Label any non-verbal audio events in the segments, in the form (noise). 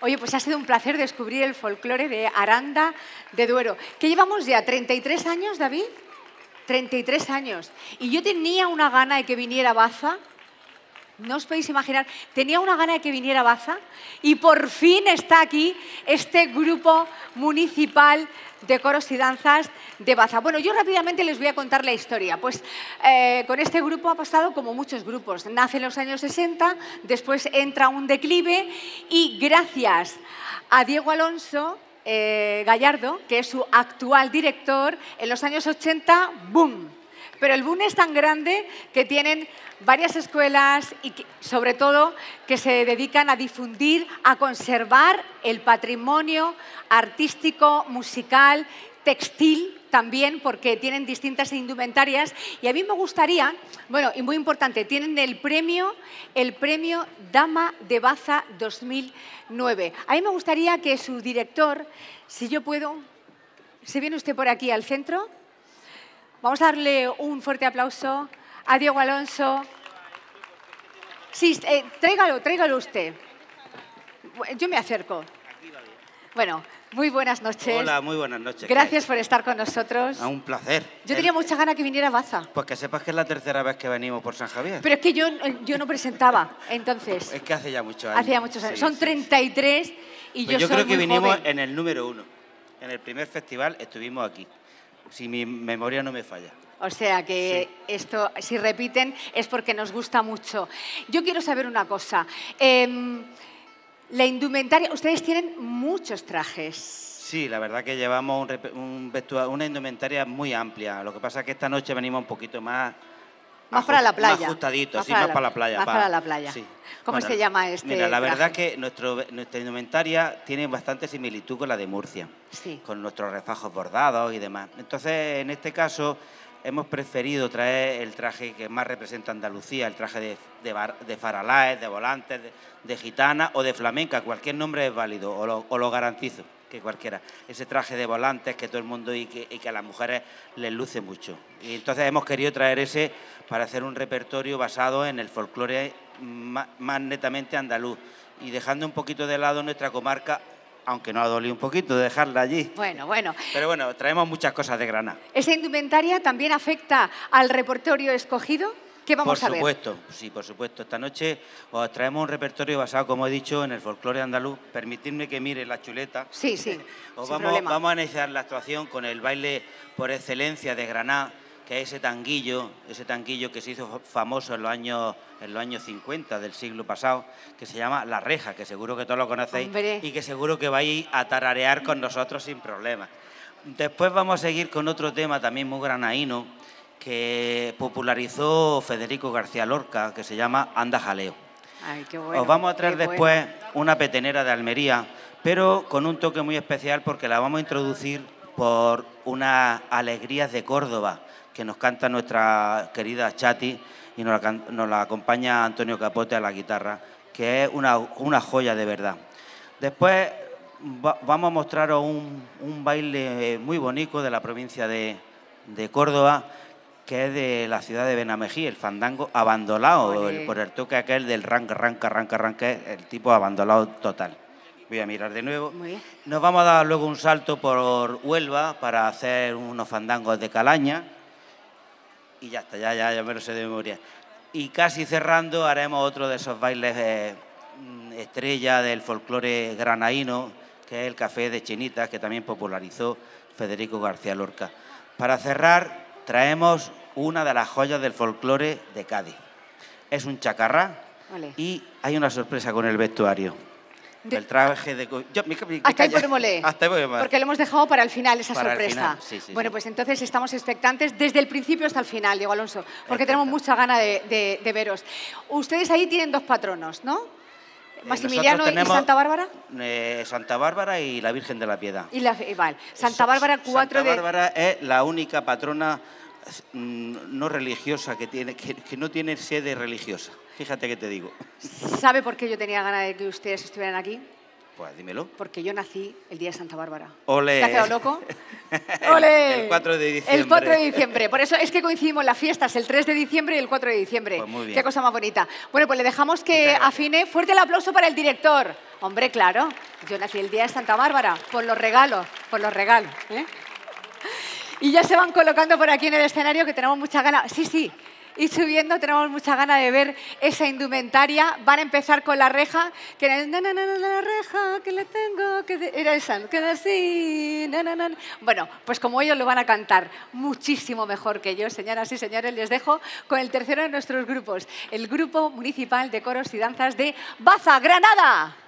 Oye, pues ha sido un placer descubrir el folclore de Aranda de Duero. ¿Qué llevamos ya? ¿33 años, David? 33 años. Y yo tenía una gana de que viniera Baza. No os podéis imaginar, tenía una gana de que viniera Baza y por fin está aquí este grupo municipal de coros y danzas de Baza. Bueno, yo rápidamente les voy a contar la historia. Pues eh, con este grupo ha pasado como muchos grupos. Nace en los años 60, después entra un declive y gracias a Diego Alonso, eh, Gallardo, que es su actual director, en los años 80, ¡boom! Pero el boom es tan grande que tienen varias escuelas y sobre todo que se dedican a difundir, a conservar el patrimonio artístico, musical, textil también, porque tienen distintas indumentarias. Y a mí me gustaría, bueno, y muy importante, tienen el premio, el premio Dama de Baza 2009. A mí me gustaría que su director, si yo puedo, ¿se viene usted por aquí al centro? Vamos a darle un fuerte aplauso a Diego Alonso. Sí, eh, tráigalo, tráigalo usted. Yo me acerco. Bueno, muy buenas noches. Hola, muy buenas noches. Gracias por estar con nosotros. A un placer. Yo tenía mucha gana que viniera Baza. Pues que sepas que es la tercera vez que venimos por San Javier. Pero es que yo, yo no presentaba, entonces. Es que hace ya muchos años. Hace ya muchos años. Son 33 y pues yo, yo creo que muy vinimos joven. en el número uno. En el primer festival estuvimos aquí. Si mi memoria no me falla. O sea que esto, si repiten, es porque nos gusta mucho. Yo quiero saber una cosa. Em, la indumentaria, ustedes tienen muchos trajes. Sí, la verdad que llevamos un un una indumentaria muy amplia. Lo que pasa es que esta noche venimos un poquito más... Más para la playa. Más ajustaditos, Más sí, para más la- para la playa. más pa- para la playa. sí. ¿Cómo se llama este Mira, la verdad traje? que nuestro, nuestra indumentaria tiene bastante similitud con la de Murcia. Sí. con nuestros refajos bordados y demás. Entonces, en este caso, hemos preferido traer el traje que más representa Andalucía, el traje de, de, bar- de faralaes, de volantes, de, de gitana o de flamenca. Cualquier nombre es válido, o lo, o lo garantizo, que cualquiera. Ese traje de volantes que todo el mundo y que, y que a las mujeres les luce mucho. Y entonces hemos querido traer ese para hacer un repertorio basado en el folclore más netamente andaluz y dejando un poquito de lado nuestra comarca aunque nos ha dolido un poquito dejarla allí. Bueno, bueno. Pero bueno, traemos muchas cosas de Granada. ¿Esa indumentaria también afecta al repertorio escogido? ¿Qué vamos por a ver? supuesto, sí, por supuesto. Esta noche os traemos un repertorio basado, como he dicho, en el folclore andaluz. Permitidme que mire la chuleta. Sí, sí, (laughs) Os vamos, problema. vamos a iniciar la actuación con el baile por excelencia de Granada, que es ese tanguillo, ese tanguillo que se hizo fa- famoso en los años en los años 50 del siglo pasado, que se llama La Reja, que seguro que todos lo conocéis Hombre. y que seguro que vais a tararear con nosotros sin problema. Después vamos a seguir con otro tema también muy granaíno que popularizó Federico García Lorca, que se llama Anda Jaleo. Ay, qué bueno, Os vamos a traer bueno. después una petenera de Almería, pero con un toque muy especial porque la vamos a introducir por unas alegrías de Córdoba que nos canta nuestra querida Chati y nos la, can- nos la acompaña Antonio Capote a la guitarra, que es una, una joya de verdad. Después va- vamos a mostraros un, un baile muy bonito de la provincia de, de Córdoba, que es de la ciudad de Benamejí, el fandango abandonado, el- por el toque aquel del ranca, ranca, ranca, ranca, el tipo abandonado total. Voy a mirar de nuevo. Muy bien. Nos vamos a dar luego un salto por Huelva para hacer unos fandangos de calaña. Y ya está, ya, ya, ya me lo sé de memoria. Y casi cerrando haremos otro de esos bailes eh, mm, estrella del folclore granaíno, que es el café de Chinitas, que también popularizó Federico García Lorca. Para cerrar, traemos una de las joyas del folclore de Cádiz. Es un chacarrá Vale. y hay una sorpresa con el vestuario. De- El traje de... Yo, Hasta ahí leer. Hasta ahí podemos. Porque lo hemos dejado para el final, esa Para sorpresa. final, sí, sí, bueno, sí. pues entonces estamos expectantes desde el principio hasta el final, Diego Alonso, porque tenemos mucha gana de, de- de veros. Ustedes ahí tienen dos patronos, ¿no? Eh, Maximiliano y Santa Bárbara. eh, Santa Bárbara y la Virgen de la Piedad. Y la, y vale. Santa Sa- Bárbara 4 Santa. Bárbara es la única patrona no religiosa que tiene, que, que no tiene sede religiosa. Fíjate que te digo. ¿Sabe por qué yo tenía ganas de que ustedes estuvieran aquí? Pues dímelo. Porque yo nací el día de Santa Bárbara. Ole. ¿Te has quedado loco? ¡Ole! (laughs) el 4 de diciembre. El 4 de diciembre. Por eso es que coincidimos en las fiestas, el 3 de diciembre y el 4 de diciembre. Pues muy bien. Qué cosa más bonita. Bueno, pues le dejamos que afine. Fuerte el aplauso para el director. Hombre, claro, yo nací el día de Santa Bárbara, por los regalos, por los regalos. ¿eh? Y ya se van colocando por aquí en el escenario que tenemos mucha ganas. Sí, sí, y subiendo tenemos mucha ganas de ver esa indumentaria. Van a empezar con la reja, que era na, na, la reja que le tengo, que era esa, así, Bueno, pues como ellos lo van a cantar muchísimo mejor que yo, señoras y señores, les dejo con el tercero de nuestros grupos, el Grupo Municipal de Coros y Danzas de Baza, Granada.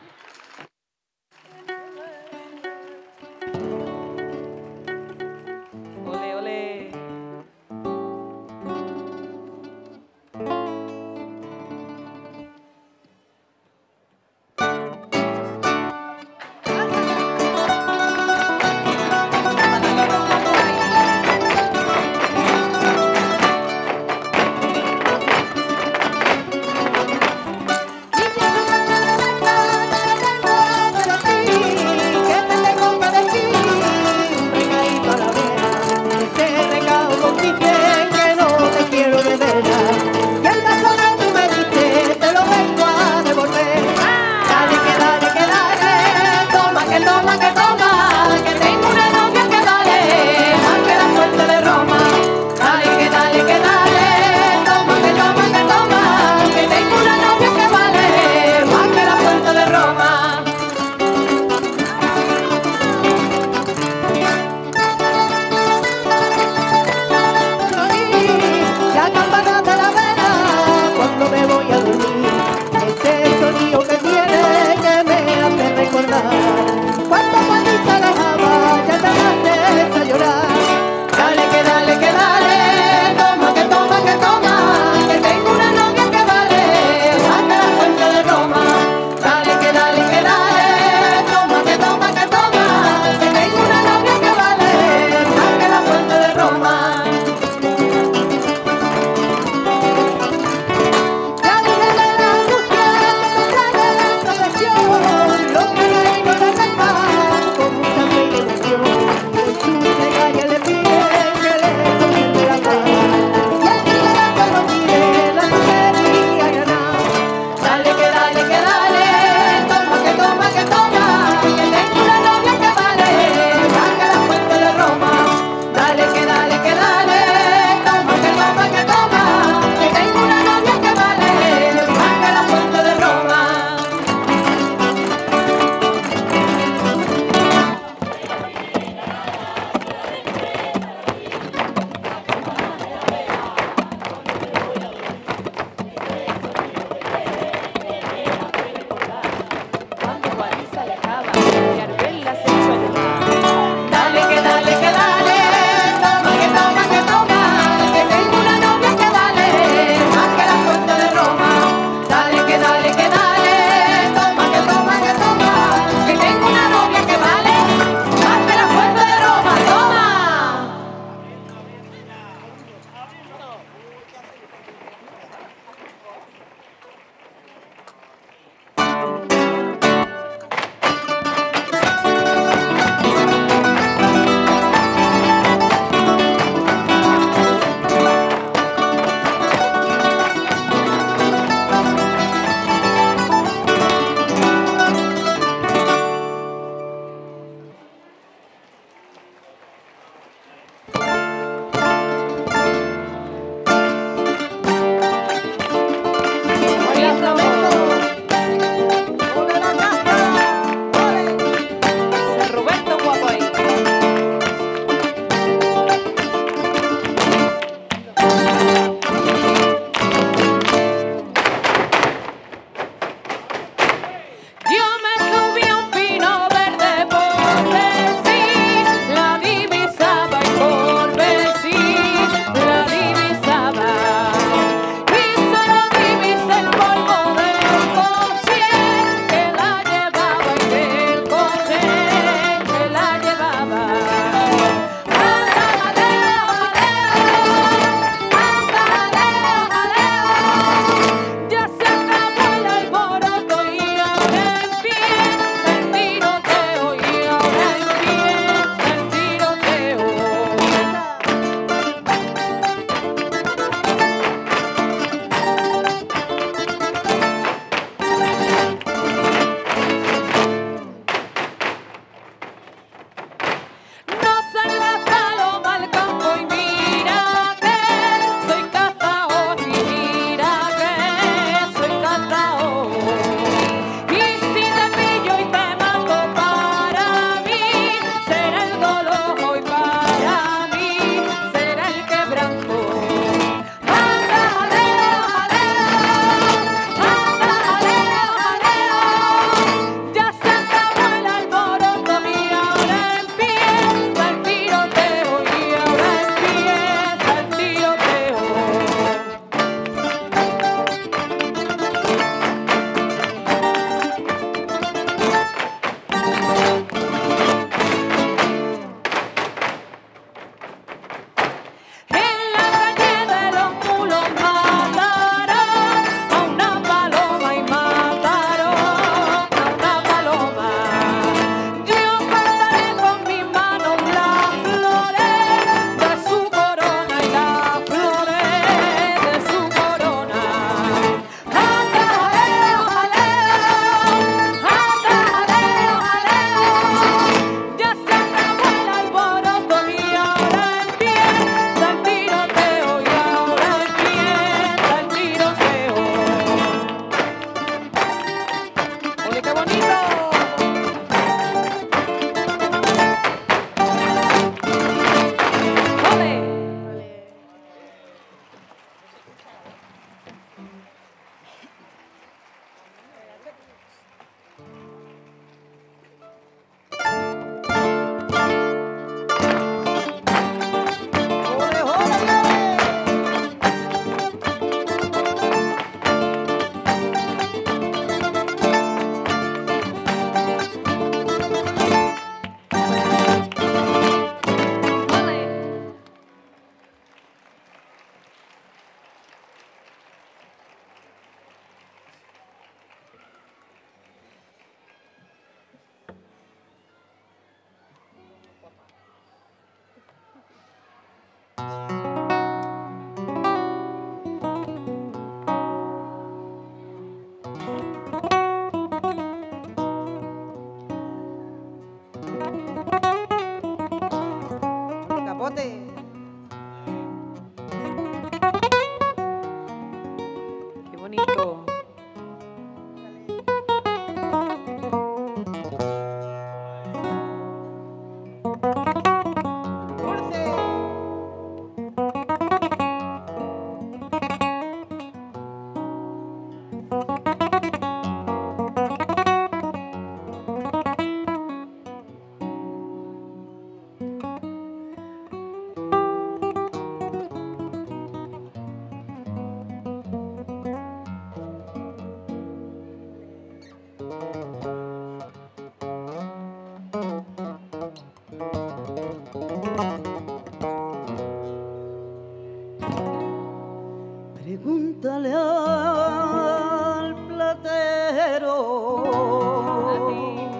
Amén.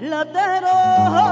Latero.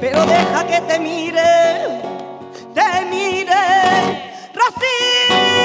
pero deja que te mire, te mire, Rosita,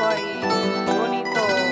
bonito.